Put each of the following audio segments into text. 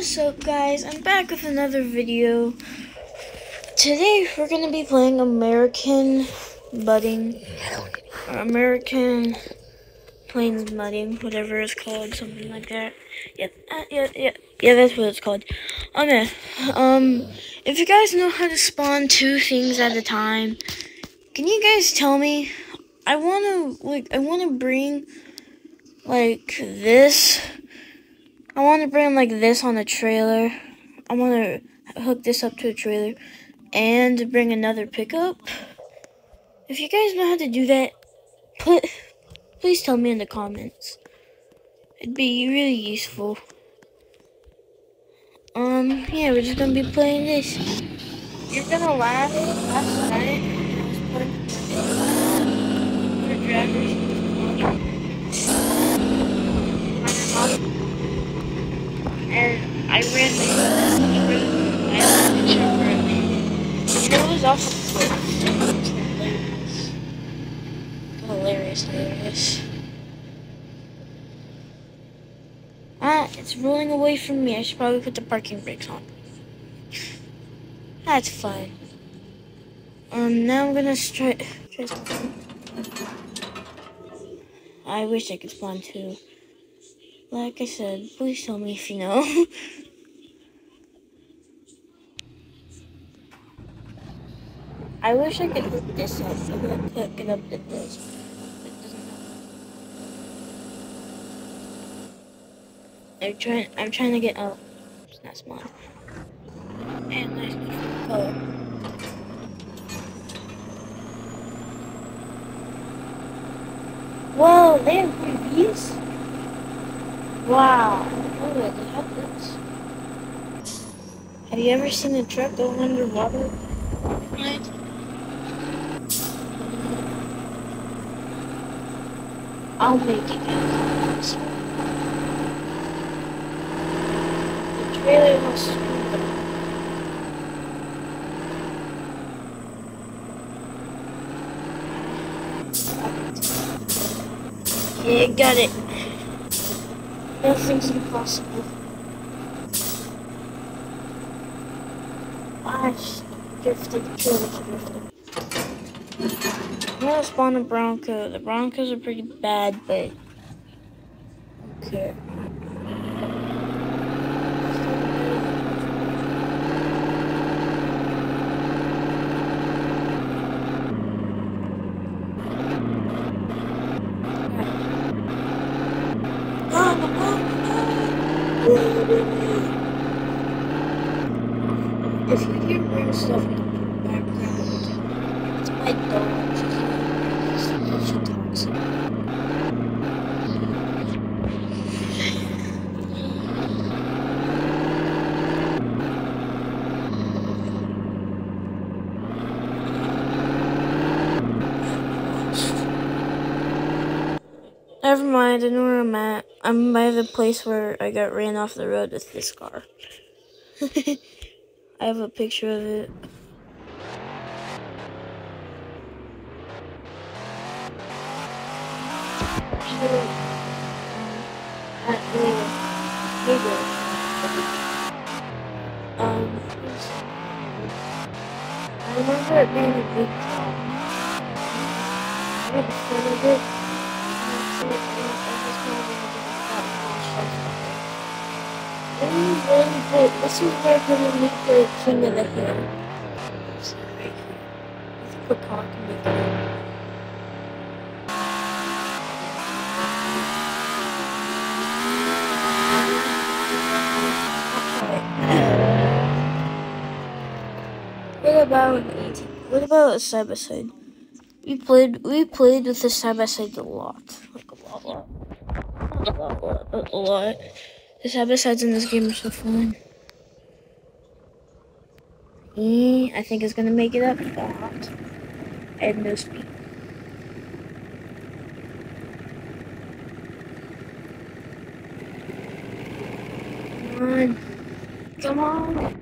What's up guys? I'm back with another video. Today we're gonna be playing American Budding American Plains Mudding, whatever it's called, something like that. Yep, uh, yeah, yeah, yeah, that's what it's called. Okay, um, if you guys know how to spawn two things at a time, can you guys tell me? I wanna, like, I wanna bring, like, this I want to bring like this on a trailer. I want to hook this up to a trailer and bring another pickup. If you guys know how to do that, put please tell me in the comments. It'd be really useful. Um, yeah, we're just gonna be playing this. You're gonna laugh. Last night, and I ran the it was also hilarious. Hilarious, hilarious. Ah, it's rolling away from me. I should probably put the parking brakes on. That's fine. Um, now I'm gonna try I wish I could spawn too. Like I said, please tell me if you know. I wish I could hook this up. I'm gonna hook it up to this. I'm trying. I'm trying to get. Oh, it's not small. And nice color. Oh. Whoa, they have reviews. Wow. Oh, they have. Have you ever seen a truck go underwater? Right. I'll make it guys. The trailer was Yeah, got it. Nothing's impossible. I drifted, drifted, drifted. I'm gonna spawn a Bronco. The Broncos are pretty bad, but okay. If you hear weird stuff in the background, it's my dog. She, talks. Never mind, I know where I'm at. I'm by the place where I got ran off the road with this car. I have a picture of it. Um, I remember it being a big car. I had a photo of it. This is where gonna meet the king of the hill. Sorry. I think we're talking with him. What about what about a side? We played we played with the side by side a lot. Like a lot. A lot, lot, a lot. Side by sides in this game so fun. I think it's gonna make it up. I have no speed. Come on. Come on.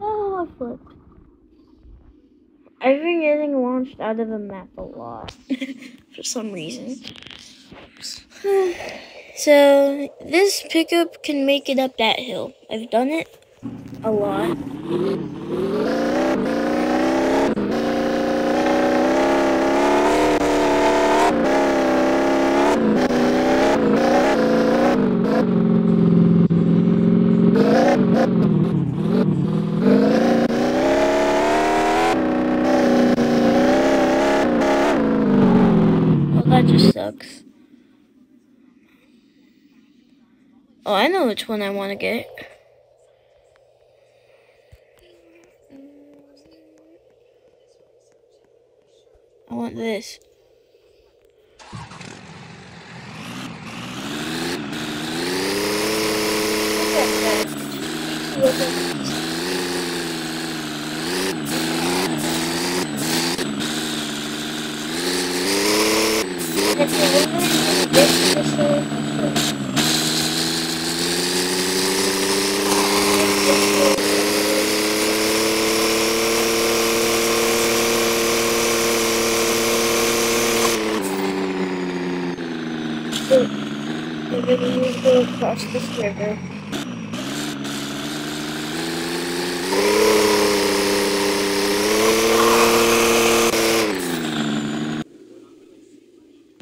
Oh, I flipped. I've been getting launched out of the map a lot. For some reason. So this pickup can make it up that hill. I've done it a lot. Well, that just sucks. Oh, I know which one I want to get. I want this. We're gonna use go across this river.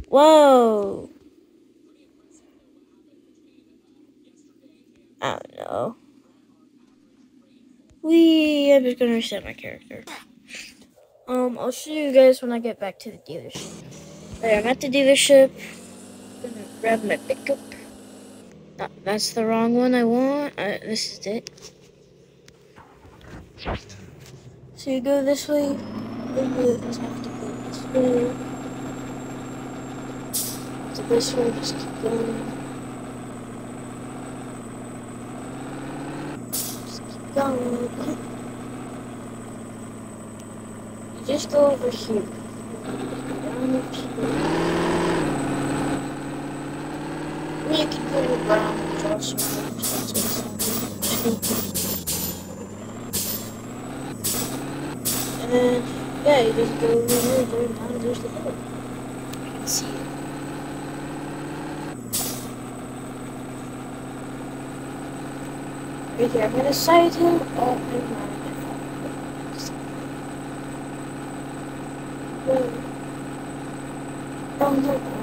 Whoa! I don't know. We. I'm just gonna reset my character. Um, I'll show you guys when I get back to the dealership. There, I'm at the dealership. Grab my pickup. No, that's the wrong one I want. Uh, this is it. So you go this way. Just have to go this way. To this way, just keep going. Just go over here. Down up go and yeah, you just go over here, and down, there's the hill. You can see it. Right here, I'm gonna side hill. Oh, never mind. Oh, no.